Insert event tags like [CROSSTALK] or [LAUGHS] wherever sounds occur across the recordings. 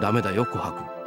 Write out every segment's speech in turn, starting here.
ダメだよ琥珀。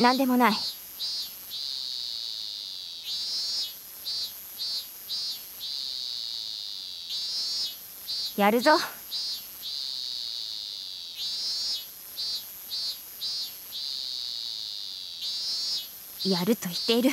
何でもない。やるぞ。やると言っている。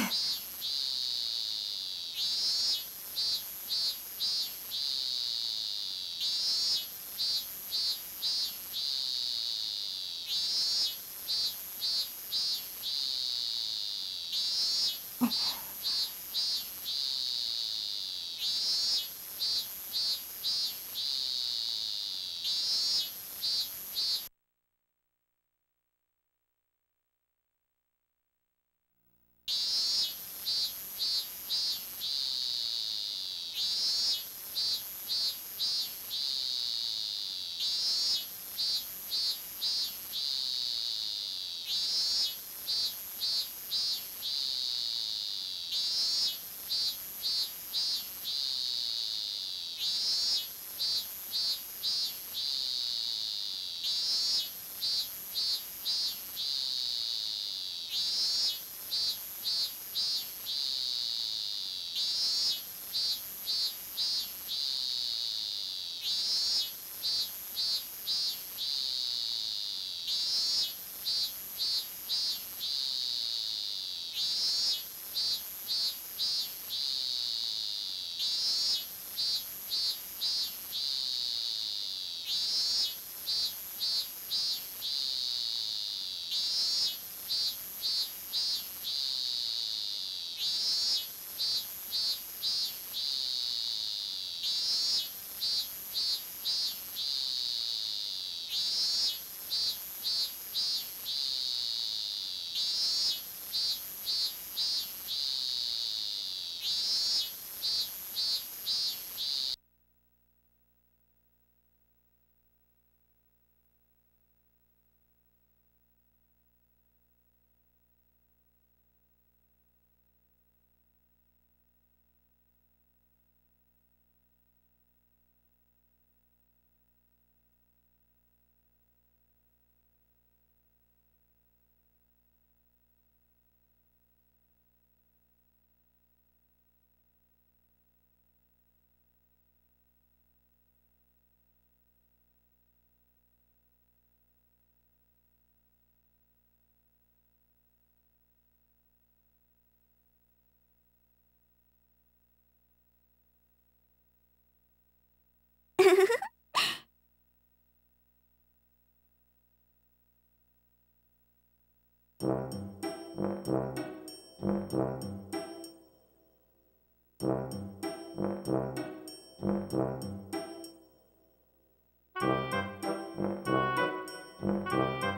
し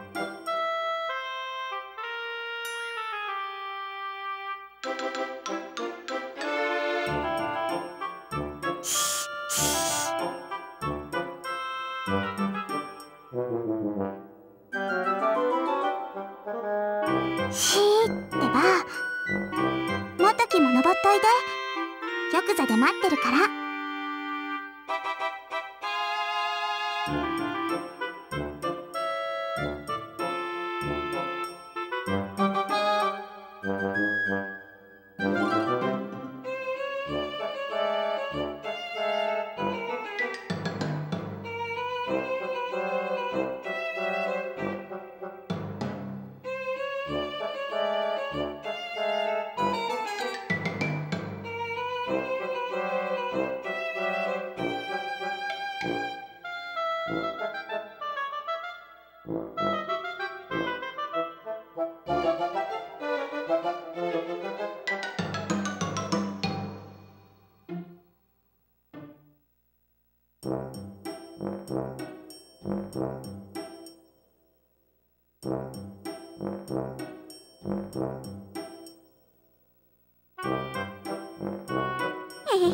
[LAUGHS]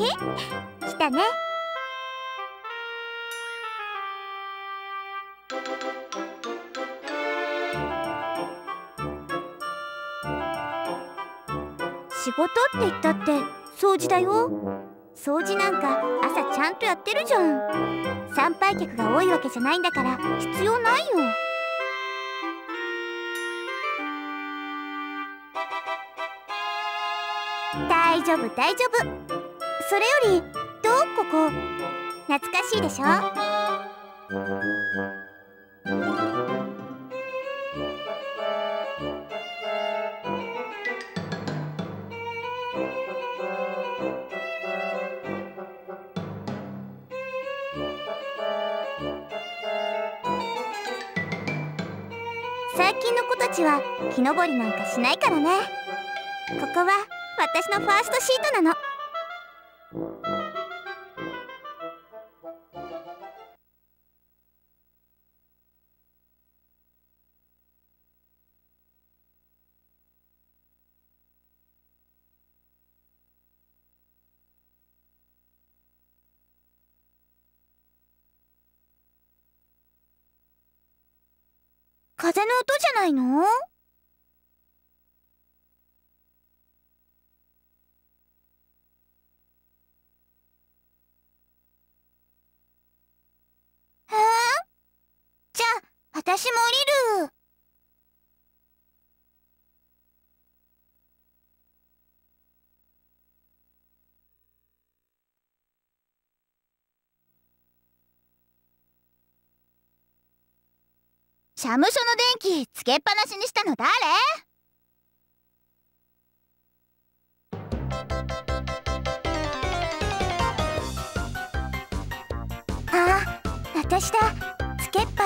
来たね。仕事って言ったって掃除だよ。掃除なんか朝ちゃんとやってるじゃん。参拝客が多いわけじゃないんだから必要ないよ。大丈夫大丈夫。それよりどうここ？懐かしいでしょ？最近の子たちは木登りなんかしないからね。ここは私のファーストシートなの。風の音じゃないのへえじゃあ私も降りる社務所の電気つけっぱなしにしたの誰あ私だ。つけっぱ。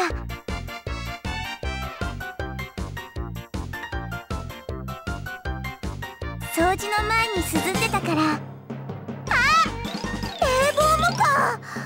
掃除の前に涼んでたから。あ冷房もか。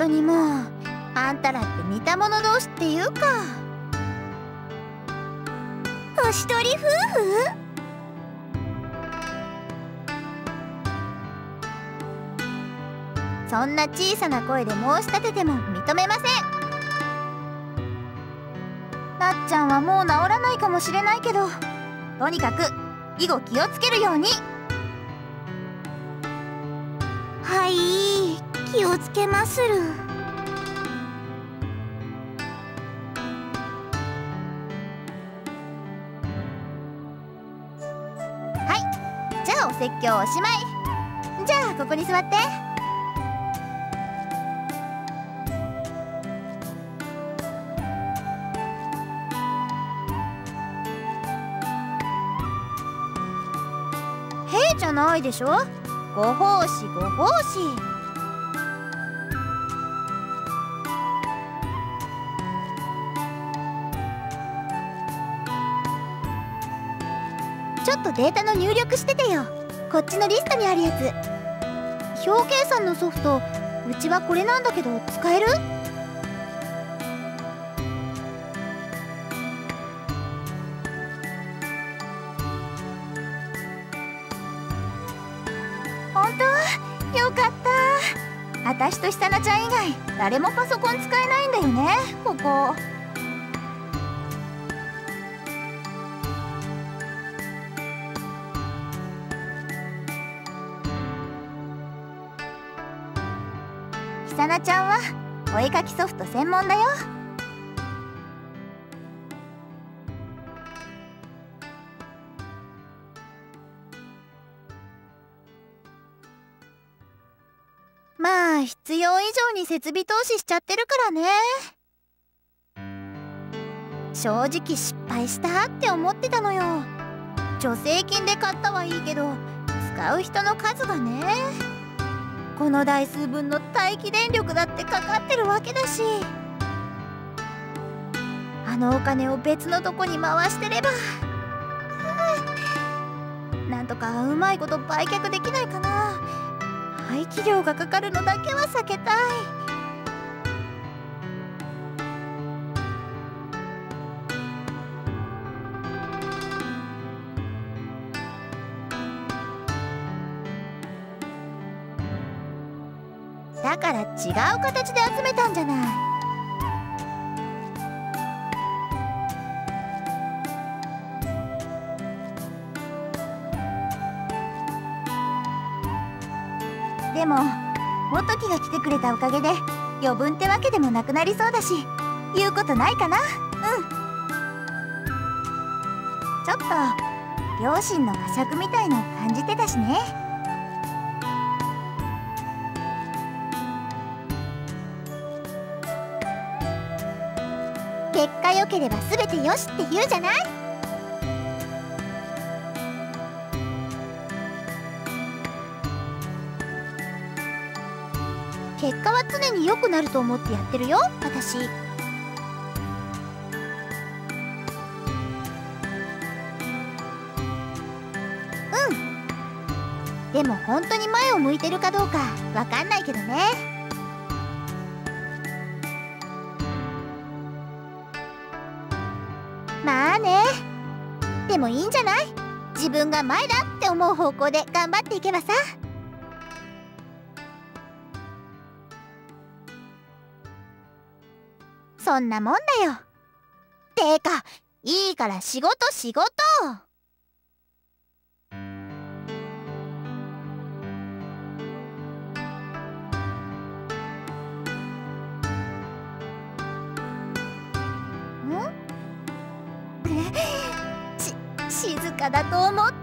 当にもうあんたらって似た者同士っていうか。星取り夫婦？そんな小さな声で申し立てても認めません。なっちゃんはもう治らないかもしれないけどとにかく以後気をつけるように。気をつけまする。はい。じゃあお説教おしまい。じゃあここに座って。へいじゃないでしょ？ご奉仕ご奉仕。ちょっとデータの入力しててよ。こっちのリストにあるやつ。表計算のソフト。うちはこれなんだけど使える？本当？よかった。私とひさなちゃん以外誰もパソコン使えないんだよねここ。お絵かきソフト専門だよ。まあ必要以上に設備投資しちゃってるからね。正直失敗したって思ってたのよ。助成金で買ったはいいけど使う人の数がね。この台数分の待機電力だってかかってるわけだし。あのお金を別のとこに回してれば。なんとかうまいこと売却できないかな。廃棄料がかかるのだけは避けたい。から違う形で集めたんじゃない。でも元木が来てくれたおかげで余分ってわけでもなくなりそうだし言うことないかな？うん。ちょっと両親の呵責みたいのを感じてたしね。結果良ければ全てよしって言うじゃない？結果は常に良くなると思ってやってるよ私。うん。でも本当に前を向いてるかどうかわかんないけどね。もいいんじゃない？自分が前だって思う方向で頑張っていけばさ。そんなもんだよ。てかいいから仕事仕事。かだと思った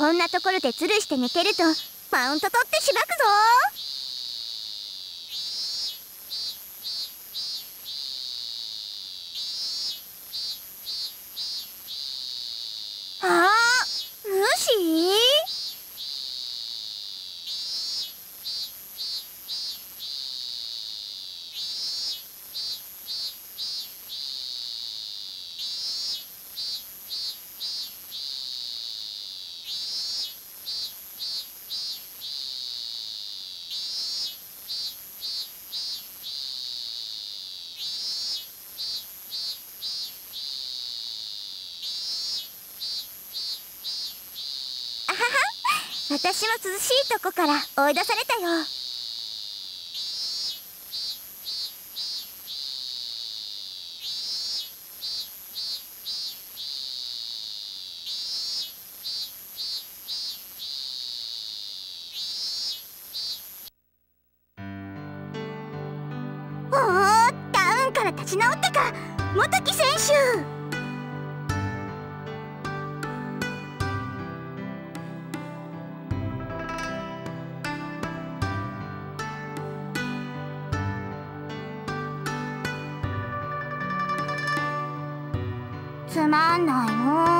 こんなところでズルして寝てるとマウント取ってしばくぞ私も涼しいとこから追い出されたよ。つまんないの。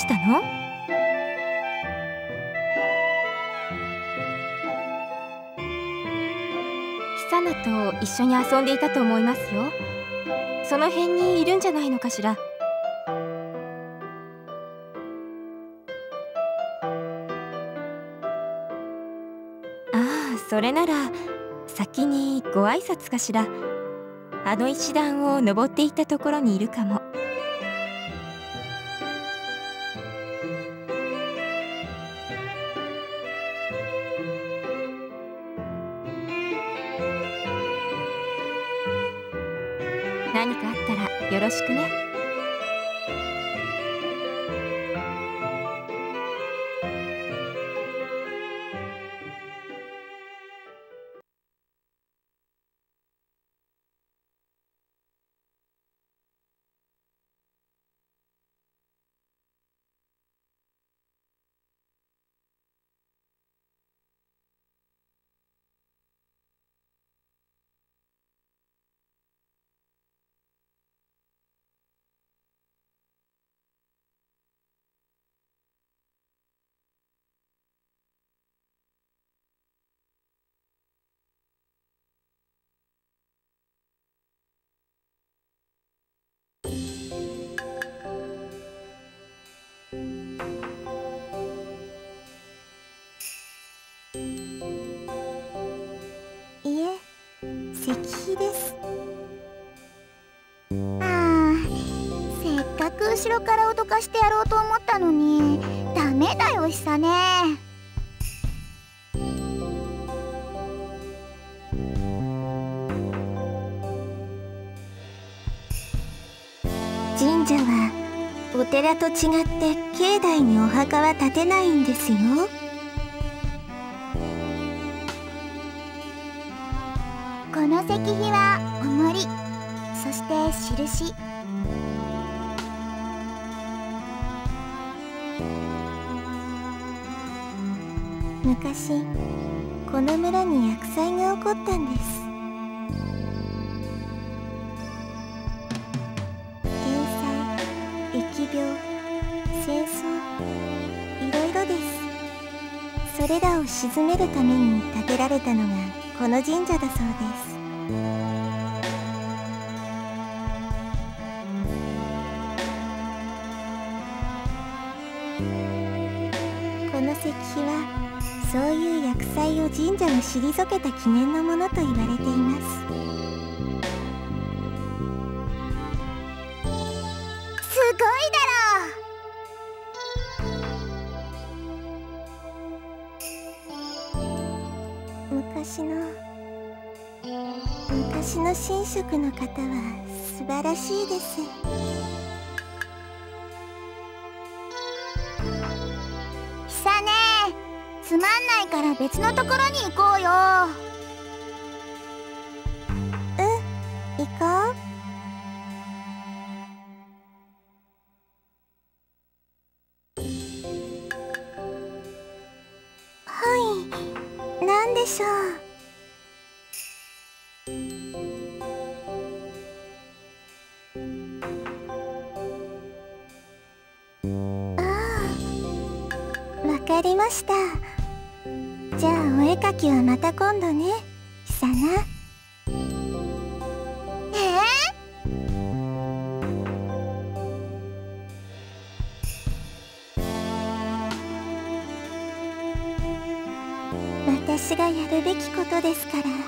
したの？久ナと一緒に遊んでいたと思いますよ。その辺にいるんじゃないのかしら？ああそれなら先にご挨拶かしら。あの石段を登っていったところにいるかも。よろしくね。後ろから脅かしてやろうと思ったのにダメだよ久ね。神社はお寺と違って境内にお墓は建てないんですよ。この石碑は重りそして印昔この村に厄災が起こったんです。天災疫病戦争いろいろです。それらを鎮めるために建てられたのがこの神社だそうです。この石碑はそういう厄災を神社が退けた記念のものと言われています。すごいだろ昔の昔の神職の方は素晴らしいです。別のところに行こうよ。うん行こう？はい。何でしょう？わかりました。じゃあお絵かきはまた今度ね。さな。え私がやるべきことですから。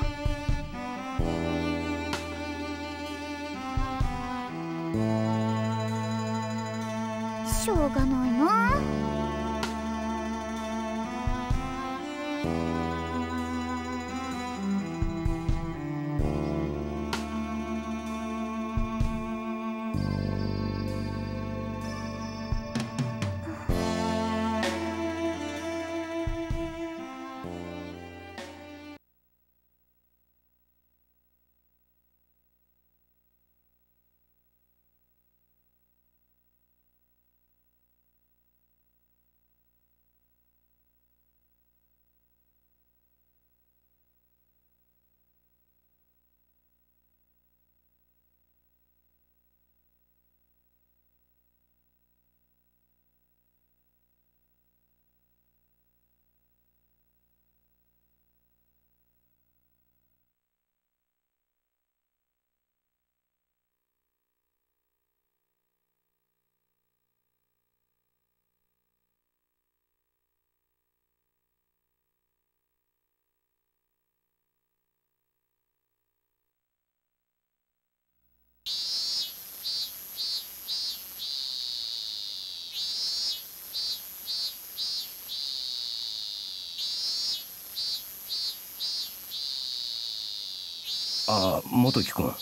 元木君。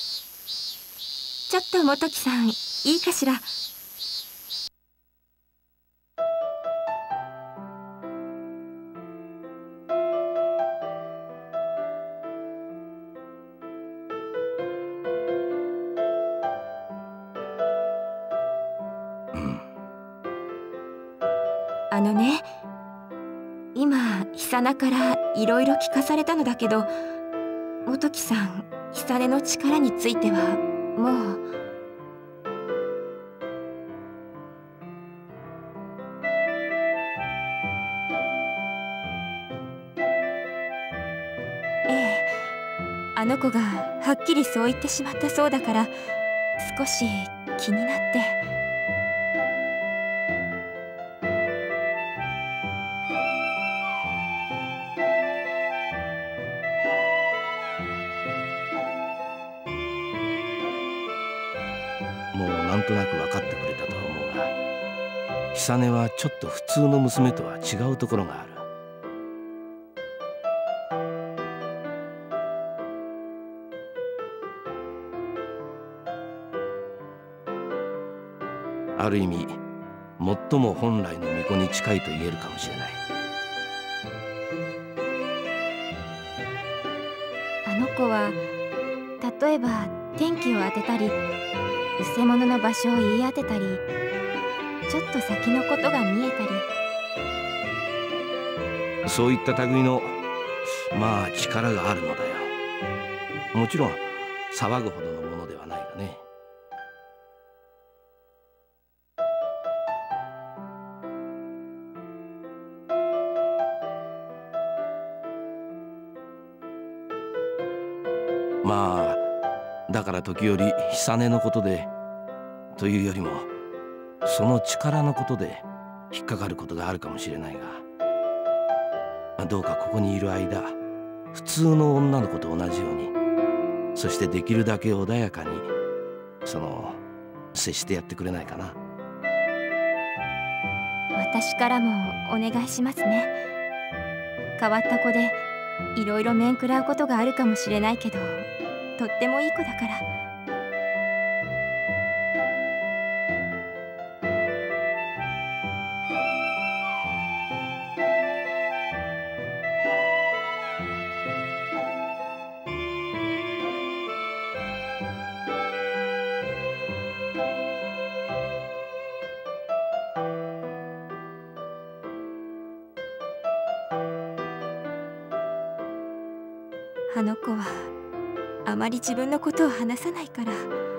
ちょっと元木さんいいかしら？あのね今久名からいろいろ聞かされたのだけど元木さん久根の力についてはもうええあの子がはっきりそう言ってしまったそうだから少し気になって。久根はちょっと普通の娘とは違うところがある。ある意味最も本来の巫女に近いと言えるかもしれない。あの子は例えば天気を当てたり偽物の場所を言い当てたりちょっと先のことが見えたり。そういった類のまあ力があるのだよ。もちろん騒ぐほどのものではないがね。まあだから時折久根のことでというよりもその力のことで引っかかることがあるかもしれないがどうかここにいる間普通の女の子と同じようにそしてできるだけ穏やかにその接してやってくれないかな。私からもお願いしますね。変わった子でいろいろ面食らうことがあるかもしれないけどとってもいい子だから。まり自分のことを話さないから。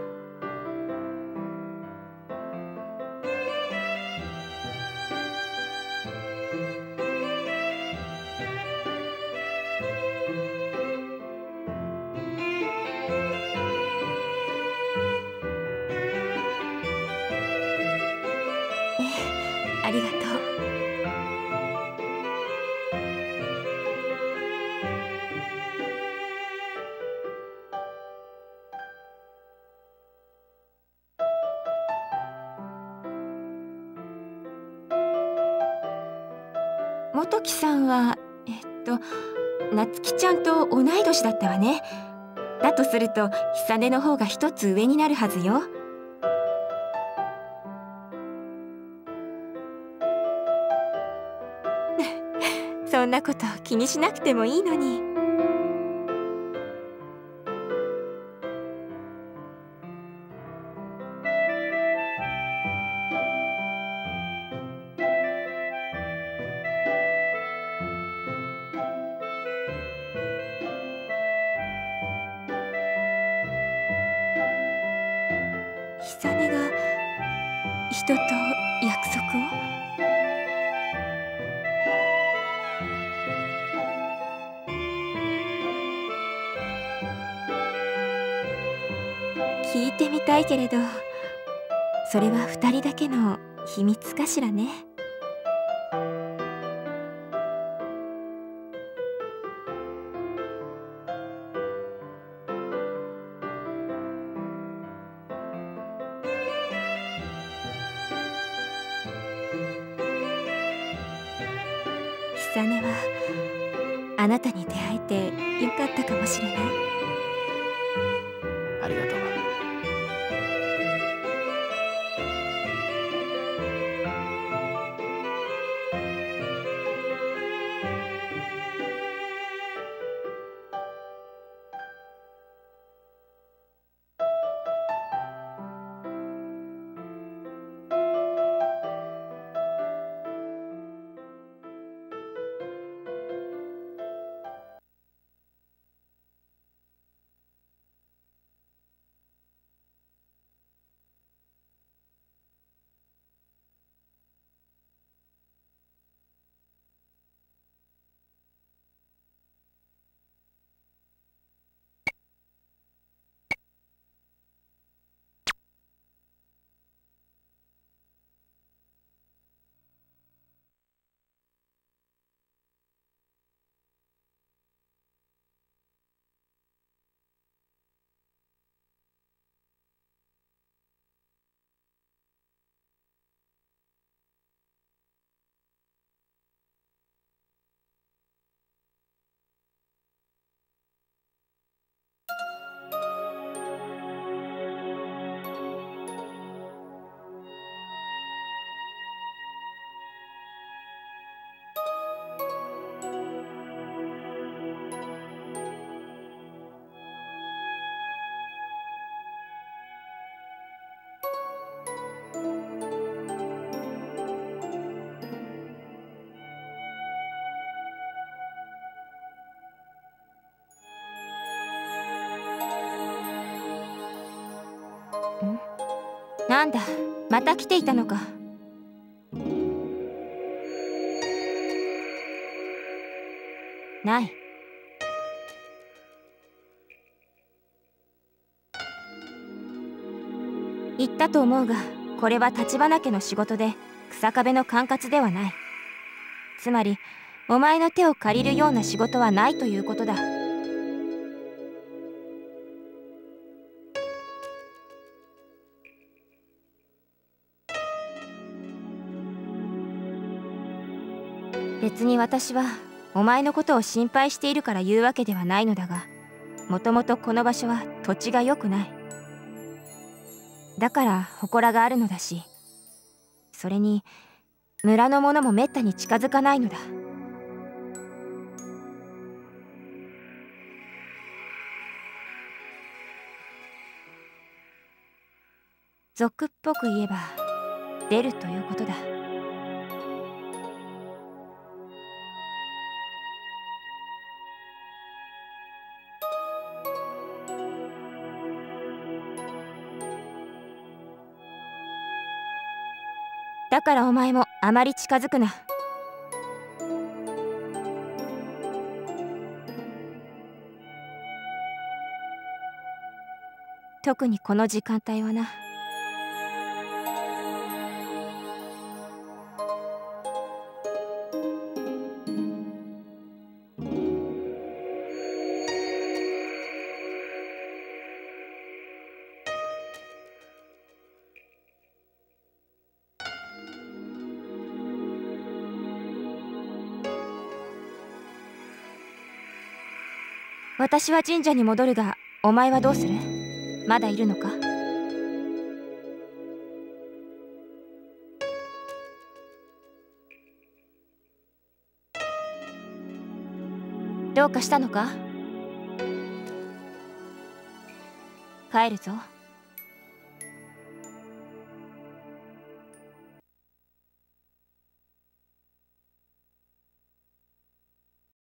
時さんはえっと夏希ちゃんと同い年だったわね。だとすると久根の方が一つ上になるはずよ。[LAUGHS] そんなこと気にしなくてもいいのに。サネが人と約束を？聞いてみたいけれどそれは二人だけの秘密かしらね。なんだまた来ていたのか。ない。言ったと思うがこれは橘家の仕事で草壁の管轄ではない。つまりお前の手を借りるような仕事はないということだ。別に私はお前のことを心配しているから言うわけではないのだがもともとこの場所は土地が良くない。だから祠があるのだしそれに村の者もめったに近づかないのだ。俗っぽく言えば出るということだ。だからお前もあまり近づくな特にこの時間帯はな。私は神社に戻るがお前はどうする？まだいるのか？どうかしたのか？帰るぞ。